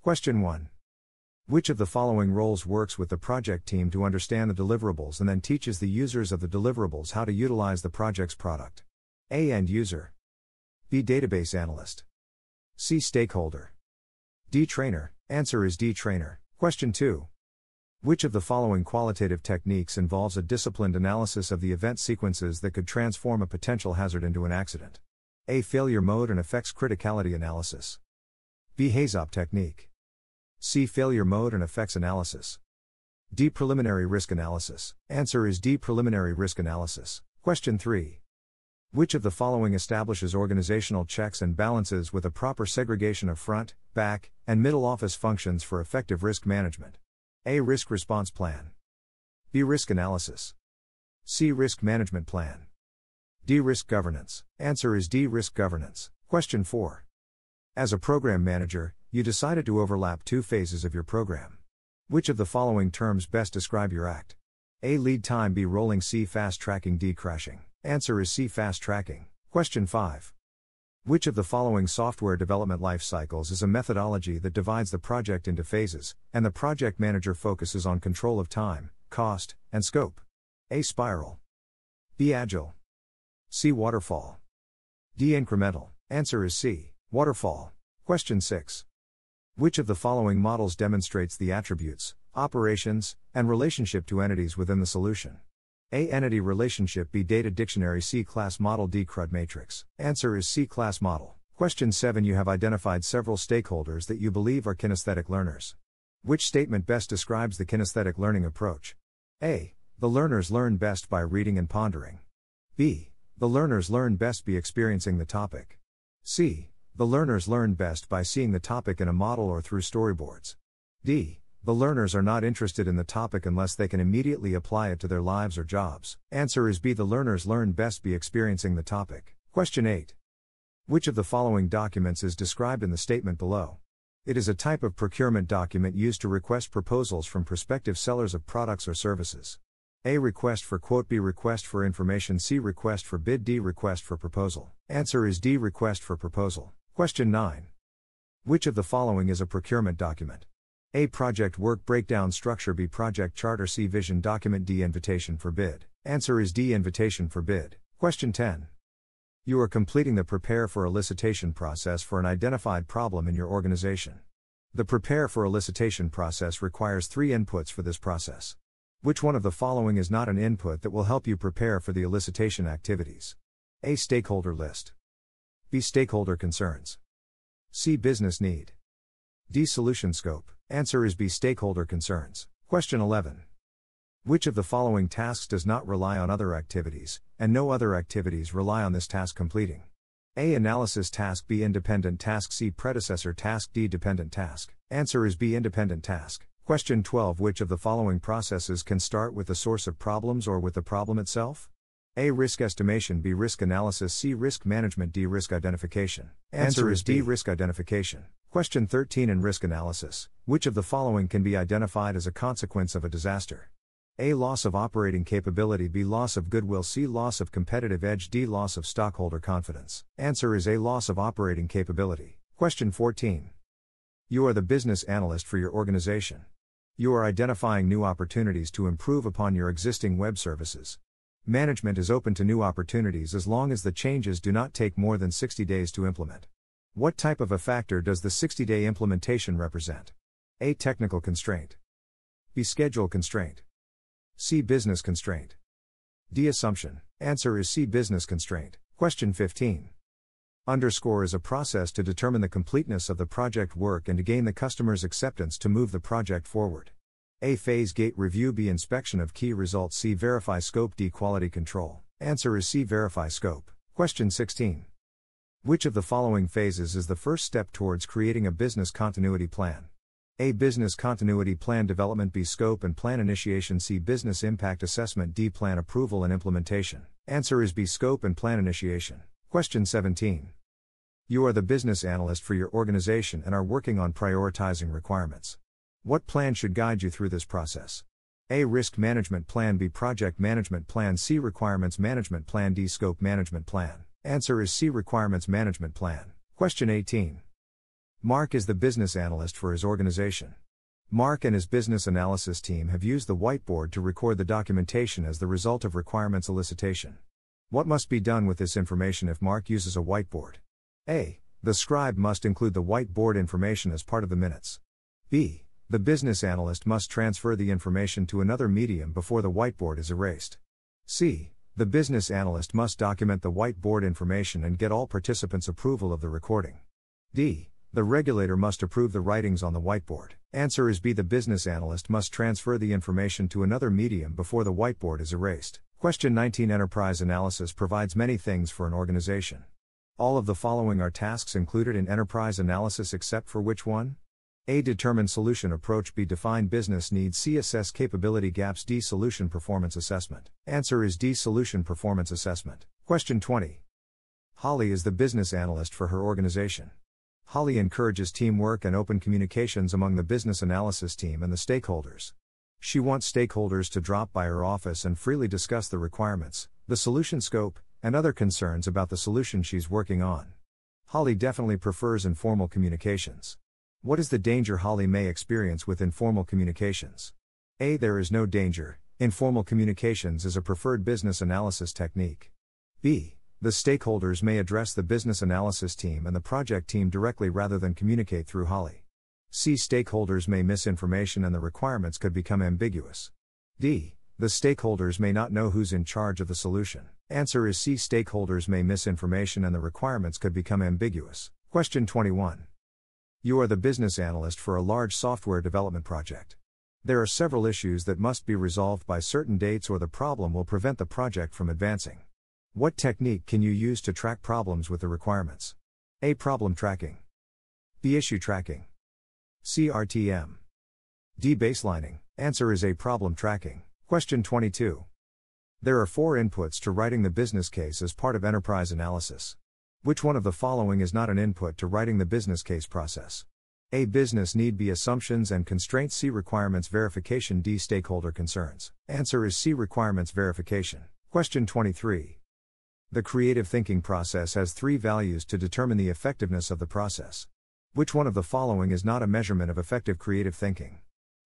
Question 1. Which of the following roles works with the project team to understand the deliverables and then teaches the users of the deliverables how to utilize the project's product? A. End user. B. Database analyst. C. Stakeholder. D. Trainer. Answer is D. Trainer. Question 2. Which of the following qualitative techniques involves a disciplined analysis of the event sequences that could transform a potential hazard into an accident? A. Failure mode and effects criticality analysis. B. HAZOP technique. C. Failure mode and effects analysis. D. Preliminary risk analysis. Answer is D. Preliminary risk analysis. Question 3. Which of the following establishes organizational checks and balances with a proper segregation of front, back, and middle office functions for effective risk management? A. Risk response plan. B. Risk analysis. C. Risk management plan. D. Risk governance. Answer is D. Risk governance. Question 4. As a program manager, you decided to overlap two phases of your program. Which of the following terms best describe your act? A. Lead time B. Rolling C. Fast tracking D. Crashing. Answer is C. Fast tracking. Question 5. Which of the following software development life cycles is a methodology that divides the project into phases, and the project manager focuses on control of time, cost, and scope? A. Spiral. B. Agile. C. Waterfall. D. Incremental. Answer is C. Waterfall. Question 6. Which of the following models demonstrates the attributes, operations, and relationship to entities within the solution? A. Entity relationship B. Data dictionary C. Class model D. CRUD matrix. Answer is C. Class model. Question 7 You have identified several stakeholders that you believe are kinesthetic learners. Which statement best describes the kinesthetic learning approach? A. The learners learn best by reading and pondering. B. The learners learn best by experiencing the topic. C. The learners learn best by seeing the topic in a model or through storyboards. D. The learners are not interested in the topic unless they can immediately apply it to their lives or jobs. Answer is B. The learners learn best by experiencing the topic. Question 8. Which of the following documents is described in the statement below? It is a type of procurement document used to request proposals from prospective sellers of products or services. A. Request for quote B. Request for information C. Request for bid D. Request for proposal. Answer is D. Request for proposal. Question 9. Which of the following is a procurement document? A. Project work breakdown structure B. Project charter C. Vision document D. Invitation for bid. Answer is D. Invitation for bid. Question 10. You are completing the prepare for elicitation process for an identified problem in your organization. The prepare for elicitation process requires three inputs for this process. Which one of the following is not an input that will help you prepare for the elicitation activities? A. Stakeholder list. B. Stakeholder concerns. C. Business need. D. Solution scope. Answer is B. Stakeholder concerns. Question 11. Which of the following tasks does not rely on other activities, and no other activities rely on this task completing? A. Analysis task B. Independent task C. Predecessor task D. Dependent task. Answer is B. Independent task. Question 12 Which of the following processes can start with the source of problems or with the problem itself? A. Risk estimation B. Risk analysis C. Risk management D. Risk identification. Answer, is D. Risk identification. Question 13 In risk analysis, which of the following can be identified as a consequence of a disaster? A. Loss of operating capability B. Loss of goodwill C. Loss of competitive edge D. Loss of stockholder confidence. Answer is A. Loss of operating capability. Question 14. You are the business analyst for your organization. You are identifying new opportunities to improve upon your existing web services. Management is open to new opportunities as long as the changes do not take more than 60 days to implement. What type of a factor does the 60 day implementation represent? A. Technical constraint. B. Schedule constraint. C. Business constraint. D. Assumption. Answer is C. Business constraint. Question 15. Underscore is a process to determine the completeness of the project work and to gain the customer's acceptance to move the project forward. A. Phase gate review B. Inspection of key results C. Verify scope D. Quality control. Answer is C. Verify scope. Question 16. Which of the following phases is the first step towards creating a business continuity plan? A. Business continuity plan development B. Scope and plan initiation C. Business impact assessment D. Plan approval and implementation. Answer is B. Scope and plan initiation. Question 17. You are the business analyst for your organization and are working on prioritizing requirements. What plan should guide you through this process? A. Risk Management Plan B. Project Management Plan C. Requirements Management Plan D. Scope Management Plan. Answer is C. Requirements Management Plan. Question 18. Mark is the business analyst for his organization. Mark and his business analysis team have used the whiteboard to record the documentation as the result of requirements elicitation. What must be done with this information if Mark uses a whiteboard? A. The scribe must include the whiteboard information as part of the minutes. B. The business analyst must transfer the information to another medium before the whiteboard is erased. C. The business analyst must document the whiteboard information and get all participants' approval of the recording. D. The regulator must approve the writings on the whiteboard. Answer is B. The business analyst must transfer the information to another medium before the whiteboard is erased. Question 19 Enterprise analysis provides many things for an organization. All of the following are tasks included in enterprise analysis except for which one? A. Determine solution approach. B. Define business needs. C. Assess capability gaps. D. Solution performance assessment. Answer is D. Solution performance assessment. Question 20. Holly is the business analyst for her organization. Holly encourages teamwork and open communications among the business analysis team and the stakeholders. She wants stakeholders to drop by her office and freely discuss the requirements, the solution scope, and other concerns about the solution she's working on. Holly definitely prefers informal communications. What is the danger Holly may experience with informal communications? A. There is no danger, informal communications is a preferred business analysis technique. B. The stakeholders may address the business analysis team and the project team directly rather than communicate through Holly. C. Stakeholders may miss information and the requirements could become ambiguous. D. The stakeholders may not know who's in charge of the solution. Answer is C. Stakeholders may miss information and the requirements could become ambiguous. Question 21. You are the business analyst for a large software development project. There are several issues that must be resolved by certain dates or the problem will prevent the project from advancing. What technique can you use to track problems with the requirements? A. Problem tracking. B. Issue tracking. C. RTM. D. Baselining. Answer is A. Problem tracking. Question 22. There are four inputs to writing the business case as part of enterprise analysis. Which one of the following is not an input to writing the business case process? A. Business need B. Assumptions and constraints C. Requirements verification D. Stakeholder concerns. Answer is C. Requirements verification. Question 23. The creative thinking process has three values to determine the effectiveness of the process. Which one of the following is not a measurement of effective creative thinking?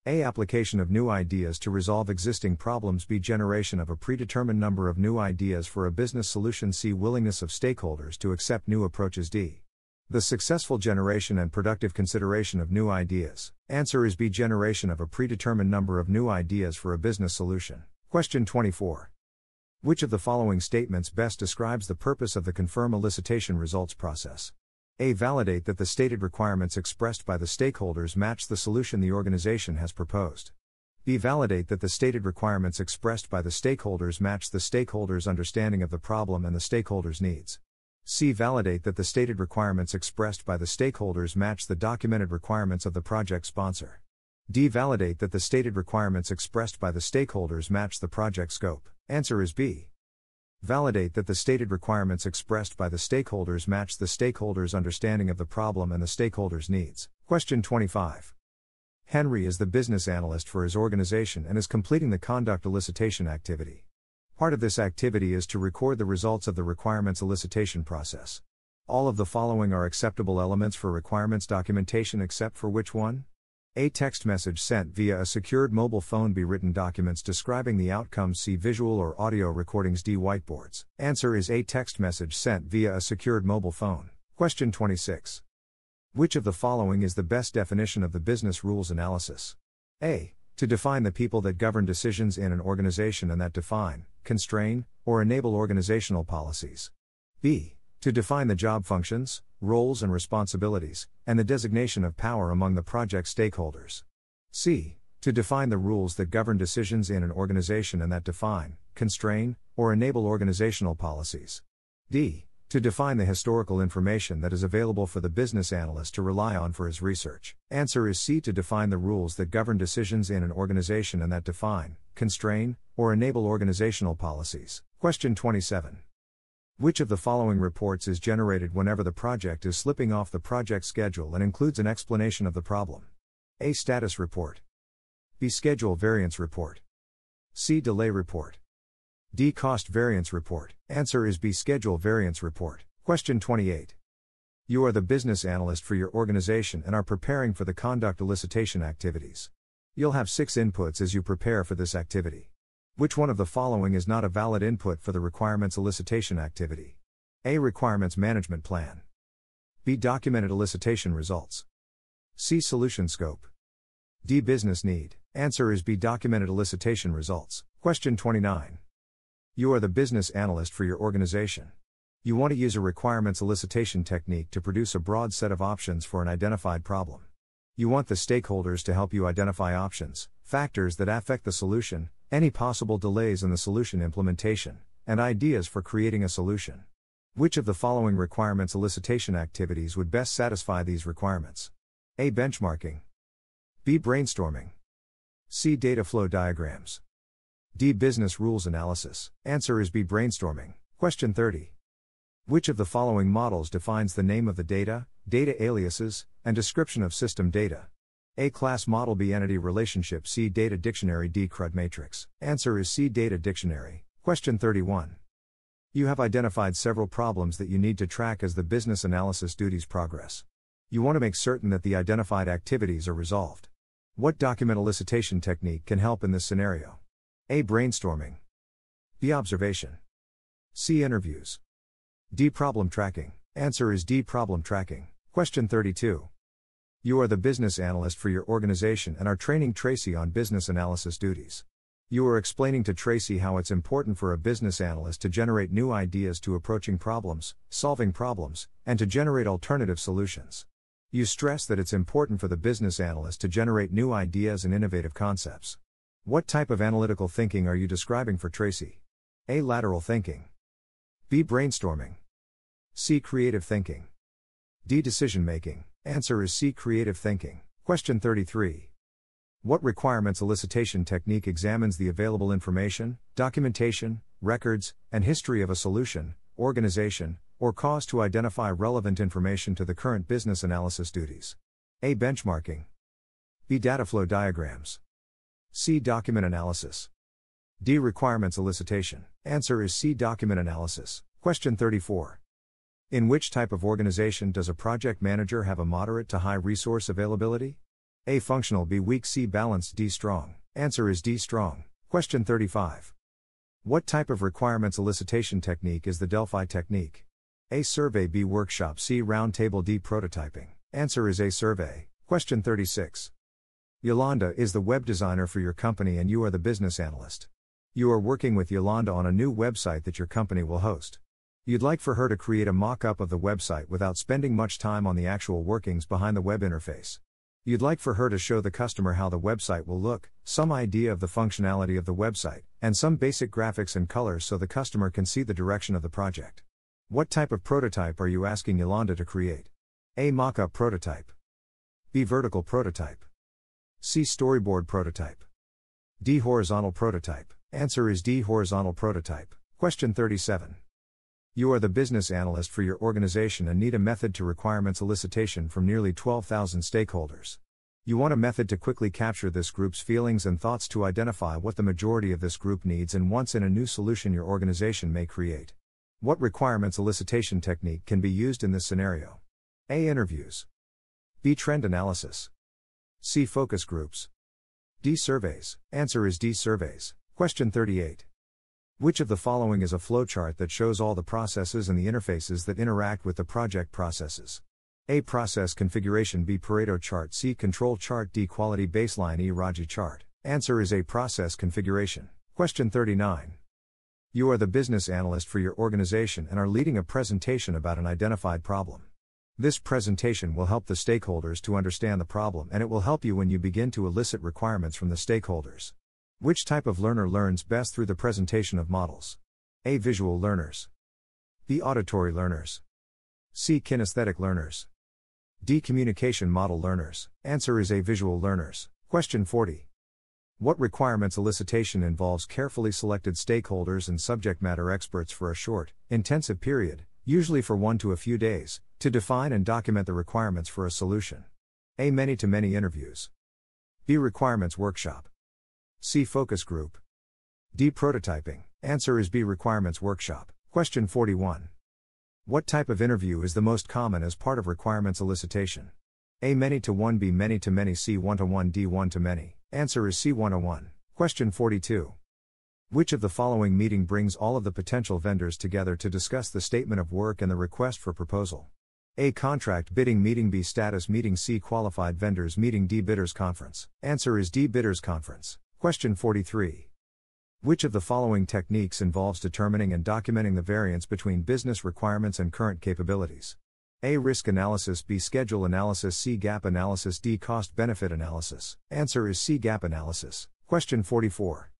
A. Application of new ideas to resolve existing problems. B. Generation of a predetermined number of new ideas for a business solution. C. Willingness of stakeholders to accept new approaches. D. The successful generation and productive consideration of new ideas. Answer is B. Generation of a predetermined number of new ideas for a business solution. Question 24. Which of the following statements best describes the purpose of the confirm elicitation results process? A. Validate that the stated requirements expressed by the stakeholders match the solution the organization has proposed. B. Validate that the stated requirements expressed by the stakeholders match the stakeholders' understanding of the problem and the stakeholders' needs. C. Validate that the stated requirements expressed by the stakeholders match the documented requirements of the project sponsor. D. Validate that the stated requirements expressed by the stakeholders match the project scope. Answer is B. Validate that the stated requirements expressed by the stakeholders match the stakeholders' understanding of the problem and the stakeholders' needs. Question 25. Henry is the business analyst for his organization and is completing the conduct elicitation activity. Part of this activity is to record the results of the requirements elicitation process. All of the following are acceptable elements for requirements documentation except for which one? A text message sent via a secured mobile phone. B written documents describing the outcomes. C visual or audio recordings. D whiteboards. Answer is A text message sent via a secured mobile phone. Question 26. Which of the following is the best definition of the business rules analysis? A. To define the people that govern decisions in an organization and that define, constrain, or enable organizational policies. B. To define the job functions, roles, and responsibilities, and the designation of power among the project stakeholders. C. To define the rules that govern decisions in an organization and that define, constrain, or enable organizational policies. D. To define the historical information that is available for the business analyst to rely on for his research. Answer is C. To define the rules that govern decisions in an organization and that define, constrain, or enable organizational policies. Question 27. Which of the following reports is generated whenever the project is slipping off the project schedule and includes an explanation of the problem? A. Status report. B. Schedule variance report. C. Delay report. D. Cost variance report. Answer is B. Schedule variance report. Question 28. You are the business analyst for your organization and are preparing for the conduct elicitation activities. You'll have six inputs as you prepare for this activity. Which one of the following is not a valid input for the requirements elicitation activity? A. Requirements Management Plan. B. Documented elicitation results. C. Solution scope. D. Business need. Answer is B. Documented elicitation results. Question 29. You are the business analyst for your organization. You want to use a requirements elicitation technique to produce a broad set of options for an identified problem. You want the stakeholders to help you identify options, factors that affect the solution, any possible delays in the solution implementation, and ideas for creating a solution. Which of the following requirements elicitation activities would best satisfy these requirements? A. Benchmarking. B. Brainstorming. C. Data flow diagrams. D. Business rules analysis. Answer is B. Brainstorming. Question 30. Which of the following models defines the name of the data, data aliases, and description of system data? A class model B entity relationship C data dictionary D CRUD matrix. Answer is C data dictionary. Question 31. You have identified several problems that you need to track as the business analysis duties progress. You want to make certain that the identified activities are resolved. What document elicitation technique can help in this scenario? A. Brainstorming. B. Observation. C. Interviews. D. Problem tracking. Answer is D. Problem tracking. Question 32. You are the business analyst for your organization and are training Tracy on business analysis duties. You are explaining to Tracy how it's important for a business analyst to generate new ideas to approaching problems, solving problems, and to generate alternative solutions. You stress that it's important for the business analyst to generate new ideas and innovative concepts. What type of analytical thinking are you describing for Tracy? A. Lateral thinking. B. Brainstorming. C. Creative thinking. D. Decision making. Answer is C. Creative thinking. Question 33. What requirements elicitation technique examines the available information, documentation, records, and history of a solution, organization, or cause to identify relevant information to the current business analysis duties? A. Benchmarking. B. Data flow diagrams. C. Document analysis. D. Requirements elicitation. Answer is C. Document analysis. Question 34. In which type of organization does a project manager have a moderate to high resource availability? A. Functional B. Weak C. Balanced D. Strong. Answer is D. Strong. Question 35. What type of requirements elicitation technique is the Delphi technique? A. Survey B. Workshop C. Roundtable D. Prototyping. Answer is A. Survey. Question 36. Yolanda is the web designer for your company and you are the business analyst. You are working with Yolanda on a new website that your company will host. You'd like for her to create a mock up of the website without spending much time on the actual workings behind the web interface. You'd like for her to show the customer how the website will look, some idea of the functionality of the website, and some basic graphics and colors so the customer can see the direction of the project. What type of prototype are you asking Yolanda to create? A. Mock up prototype. B. Vertical prototype. C. Storyboard prototype. D. Horizontal prototype. Answer is D. Horizontal prototype. Question 37. You are the business analyst for your organization and need a method to requirements elicitation from nearly 12,000 stakeholders. You want a method to quickly capture this group's feelings and thoughts to identify what the majority of this group needs and wants in a new solution your organization may create. What requirements elicitation technique can be used in this scenario? A. Interviews. B. Trend analysis. C. Focus groups. D. Surveys. Answer is D. Surveys. Question 38. Which of the following is a flowchart that shows all the processes and the interfaces that interact with the project processes? A. Process configuration B. Pareto chart C. Control chart D. Quality baseline E. RACI chart. Answer is A. Process configuration. Question 39. You are the business analyst for your organization and are leading a presentation about an identified problem. This presentation will help the stakeholders to understand the problem and it will help you when you begin to elicit requirements from the stakeholders. Which type of learner learns best through the presentation of models? A. Visual learners. B. Auditory learners. C. Kinesthetic learners. D. Communication model learners. Answer is A. Visual learners. Question 40. What requirements elicitation involves carefully selected stakeholders and subject matter experts for a short, intensive period, usually for one to a few days, to define and document the requirements for a solution? A. Many to many interviews. B. Requirements workshop. C. Focus group. D. Prototyping. Answer is B. Requirements workshop. Question 41. What type of interview is the most common as part of requirements elicitation? A. Many to one, B. Many to many, C. One to one, D. One to many. Answer is C. 101. Question 42. Which of the following meeting brings all of the potential vendors together to discuss the statement of work and the request for proposal? A. Contract bidding meeting B. Status meeting C. Qualified vendors meeting D. Bidders conference. Answer is D. Bidders conference. Question 43. Which of the following techniques involves determining and documenting the variance between business requirements and current capabilities? A. Risk analysis B. Schedule analysis C. Gap analysis D. Cost benefit analysis. Answer is C. Gap analysis. Question 44.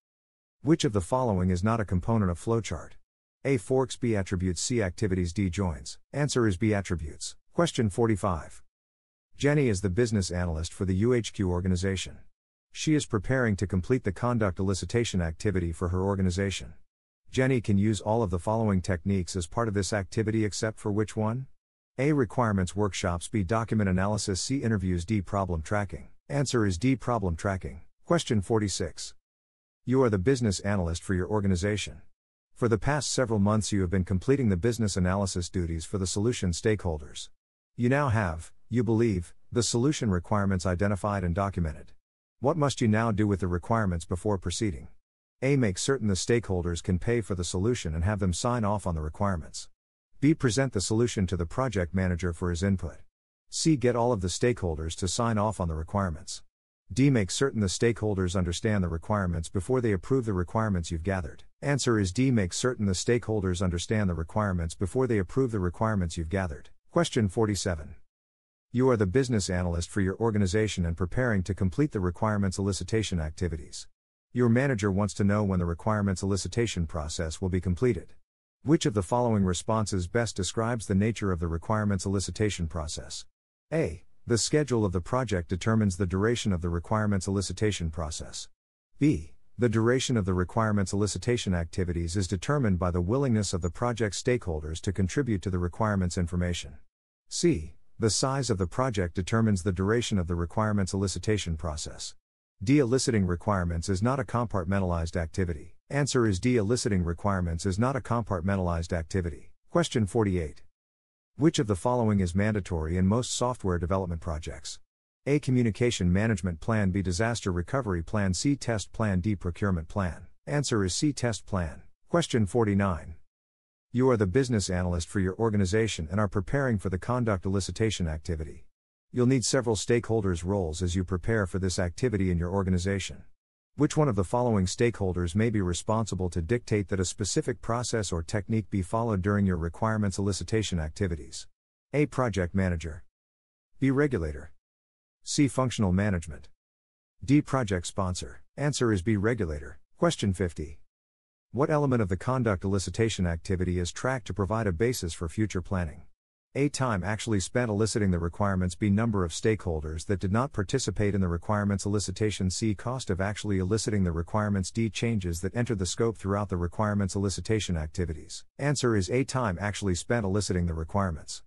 Which of the following is not a component of flowchart? A. Forks B. Attributes C. Activities D. Joins. Answer is B. Attributes. Question 45. Jenny is the business analyst for the UHQ organization. She is preparing to complete the conduct elicitation activity for her organization. Jenny can use all of the following techniques as part of this activity except for which one? A. Requirements workshops B. Document analysis C. Interviews D. Problem tracking. Answer is D. Problem tracking. Question 46. You are the business analyst for your organization. For the past several months, you have been completing the business analysis duties for the solution stakeholders. You now have, you believe, the solution requirements identified and documented. What must you now do with the requirements before proceeding? A. Make certain the stakeholders can pay for the solution and have them sign off on the requirements. B. Present the solution to the project manager for his input. C. Get all of the stakeholders to sign off on the requirements. D. Make certain the stakeholders understand the requirements before they approve the requirements you've gathered. Answer is D. Make certain the stakeholders understand the requirements before they approve the requirements you've gathered. Question 47. You are the business analyst for your organization and preparing to complete the requirements elicitation activities. Your manager wants to know when the requirements elicitation process will be completed. Which of the following responses best describes the nature of the requirements elicitation process? A. The schedule of the project determines the duration of the requirements elicitation process. B. The duration of the requirements elicitation activities is determined by the willingness of the project stakeholders to contribute to the requirements information. C. The size of the project determines the duration of the requirements elicitation process. De eliciting requirements is not a compartmentalized activity. Answer is de eliciting requirements is not a compartmentalized activity. Question 48. Which of the following is mandatory in most software development projects? A. Communication Management Plan B. Disaster Recovery Plan C. Test Plan D. Procurement Plan. Answer is C. Test Plan. Question 49. You are the business analyst for your organization and are preparing for the conduct elicitation activity. You'll need several stakeholders' roles as you prepare for this activity in your organization. Which one of the following stakeholders may be responsible to dictate that a specific process or technique be followed during your requirements elicitation activities? A. Project manager. B. Regulator. C. Functional management. D. Project sponsor. Answer is B. Regulator. Question 50. What element of the conduct elicitation activity is tracked to provide a basis for future planning? A. Time actually spent eliciting the requirements. B. Number of stakeholders that did not participate in the requirements elicitation. C. Cost of actually eliciting the requirements. D. Changes that enter the scope throughout the requirements elicitation activities. Answer is A. Time actually spent eliciting the requirements.